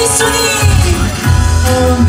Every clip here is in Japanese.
praise to.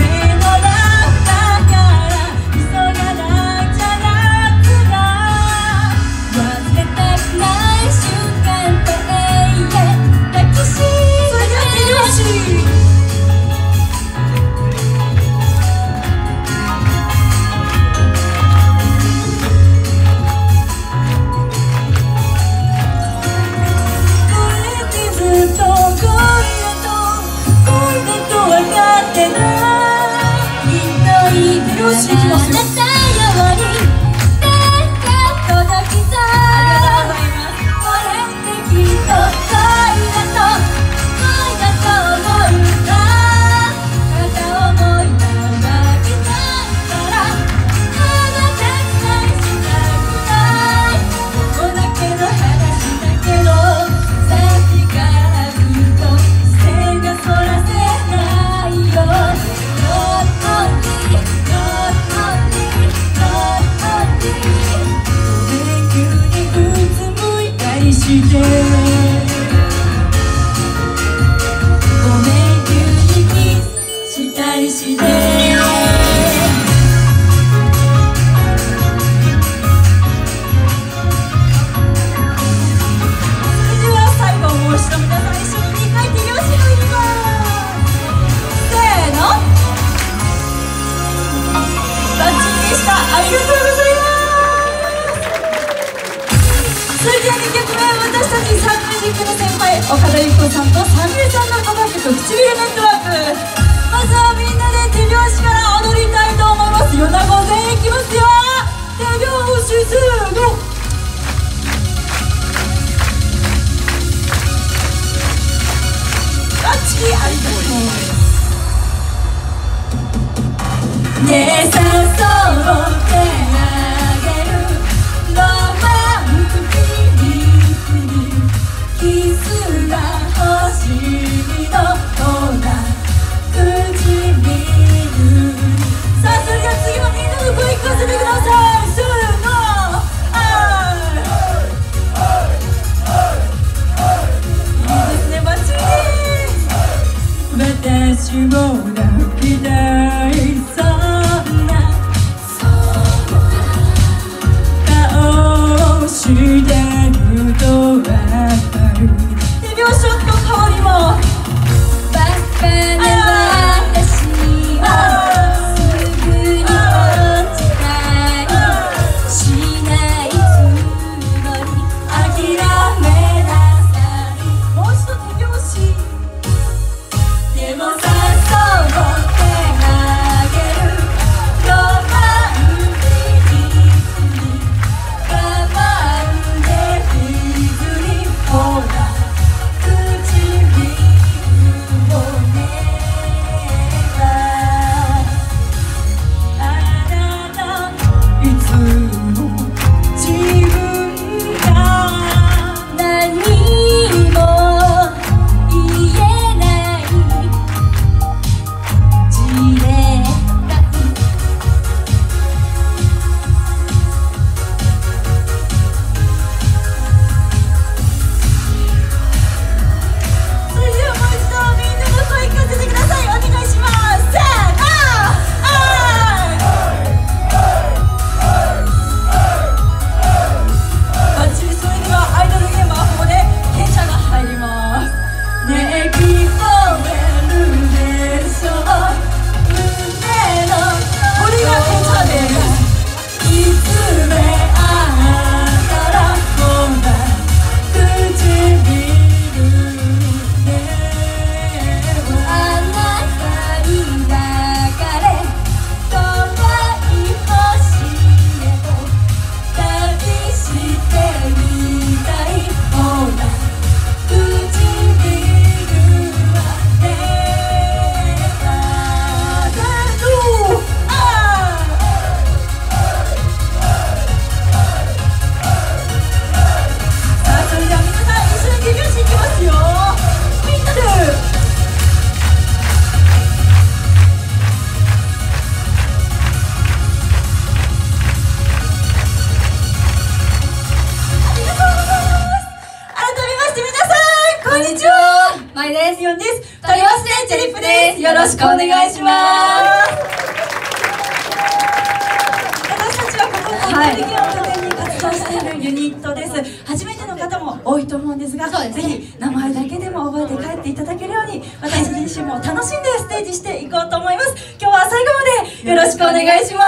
ぜひ名前だけでも覚えて帰っていただけるように私自身も楽しんでステージしていこうと思います。今日は最後までよろしくお願いしま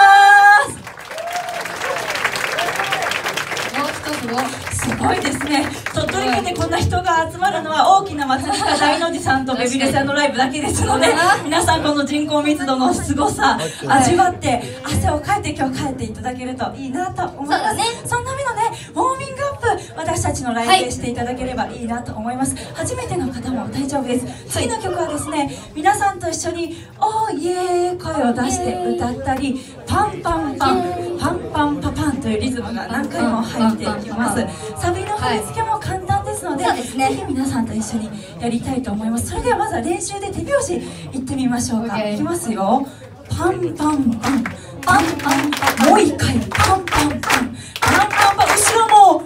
す。もう一つもすごいですね。鳥取県でこんな人が集まるのは大きな松下大の字さんとベビレさんのライブだけですので皆さんこの人口密度のすごさ味わって汗をかいて今日帰っていただけるといいなと思います、ね、そんな私たちのライブでしていただければいいなと思います、はい、初めての方も大丈夫です。次の曲はですね皆さんと一緒に「おーイエー」声を出して歌ったり「パンパンパン」パンパンパパンというリズムが何回も入っていきます。サビの振り付けも簡単ですので,はい、ぜひ皆さんと一緒にやりたいと思います。それではまずは練習で手拍子いってみましょうか、いきますよ。パンパンパン。パンパンパン。もう一回。パンパンパン。パンパンパン。後ろも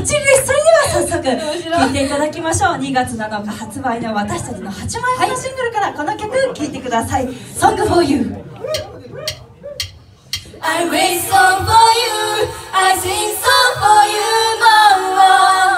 ッチリです。それでは早速聴いていただきましょう。2月7日発売の私たちの8枚目のシングルからこの曲聴いてください「Song for You」I raise song for you, I sing song for you, my.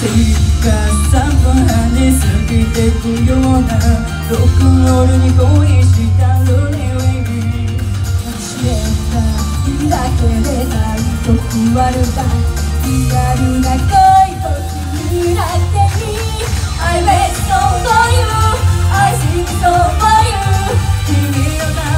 生が3分半で過ぎてくようなロックンロールに恋したルネウェイビー教えたいだけれどと言われたリアルな恋と君だけに I make so for you I sing so for you 君を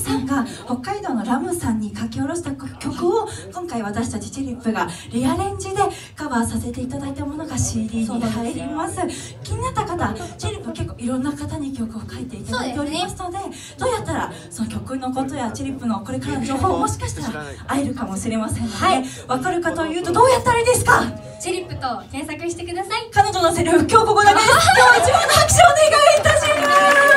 さんが北海道のラムさんに書き下ろした曲を今回私たちチェリップがリアレンジでカバーさせていただいたものが CD に入ります。気になった方チェリップ結構いろんな方に曲を書いていただいておりますのでどうやったらその曲のことやチェリップのこれからの情報をもしかしたら会えるかもしれませんので、はい。分かる方を言うとどうやったらいいですか？チェリップと検索してください。彼女のセリフ今日ここだけです。今日は一番の拍手をお願いいたします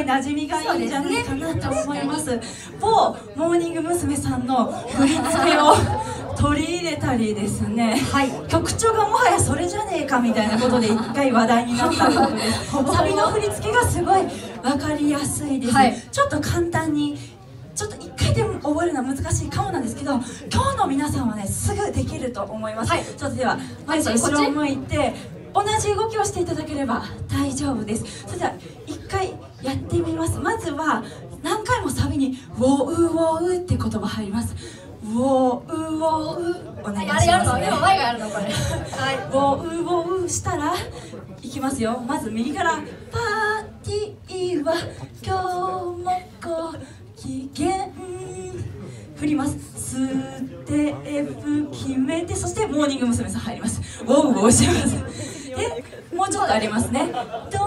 い馴染みがいいんじゃないかなと思います。某モーニング娘。さんの振り付けを取り入れたりですね、曲調がもはやそれじゃねえかみたいなことで一回話題になった曲ですサビの振り付けがすごい分かりやすいです、はい。ちょっと簡単にちょっと一回でも覚えるのは難しいかもなんですけど今日の皆さんはねすぐできると思います、はい。ちょっとではまず後ろを向いて同じ動きをしていただければ大丈夫です。それでは一回やってみます。まずは何回もサビに「ウォウウォウ」って言葉入ります。ウォウウォウお願いします、あれやるの？今前がやるのこれ。はい。ウォウウォウしたらいきますよ。まず右から「パーティーは今日もご機嫌」振ります。ステップ決めてそしてモーニング娘。さん入ります。ウォウウォウします。でもうちょっとありますね。土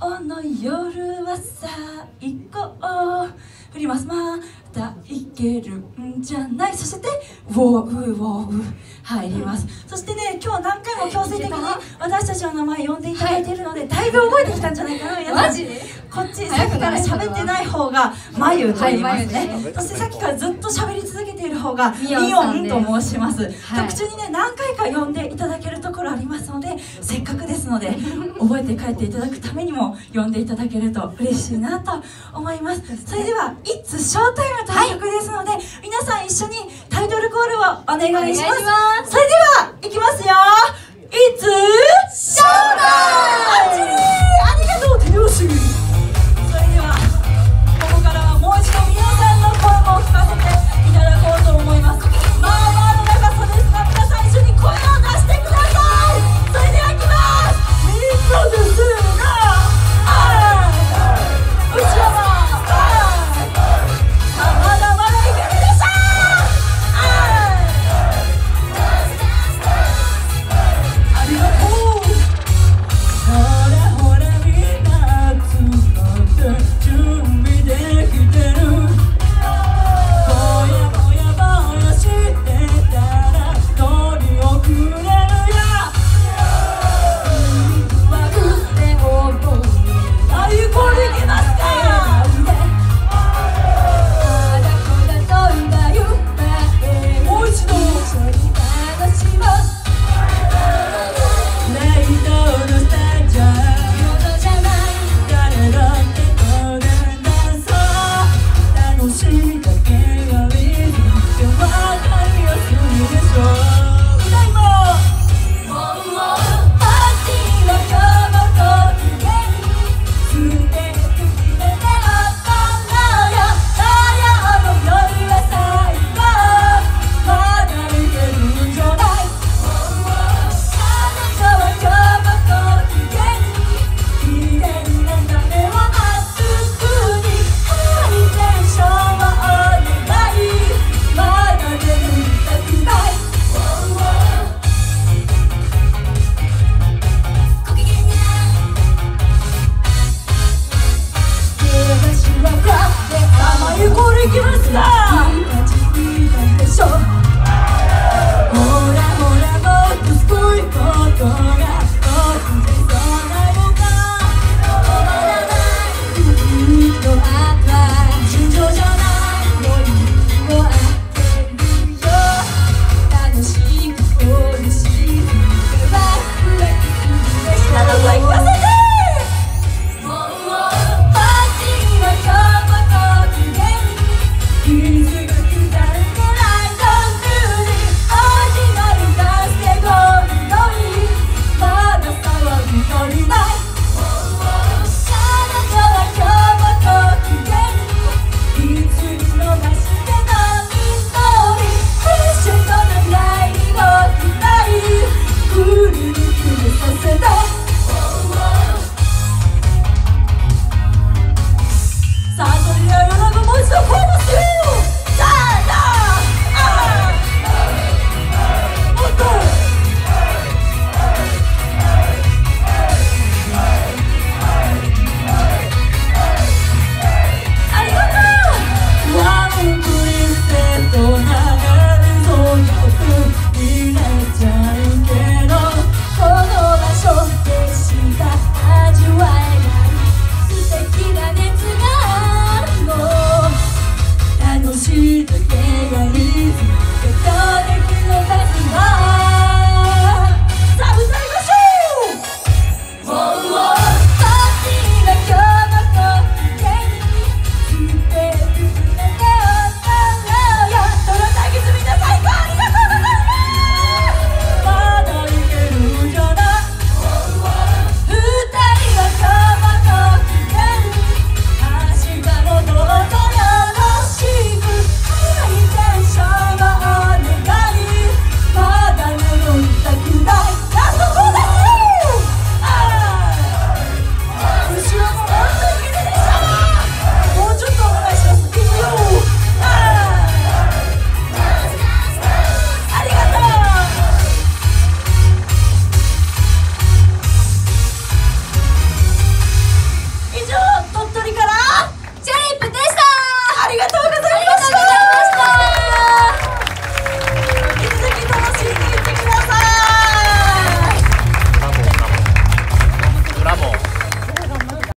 曜の夜は最高振りますまだいけるんじゃないそしてウォウウォウ入りますそしてね今日何回も強制的に私たちの名前呼んでいただいているので、だいぶ覚えてきたんじゃないかな皆さん。マジこっちさっきから喋ってない方がまゆと言いますね、はいそしてさっきからずっと喋り続けている方がみミよんさんヨンと申します、はい。曲中にね何回か呼んでいただけるところありますのでせっかくですので覚えて帰っていただくためにも呼んでいただけると嬉しいなと思います。それでは「It's Showtime」という曲ですので、皆さん一緒にタイトルコールをお願いします。それではいきますよ「It's Showtime」あ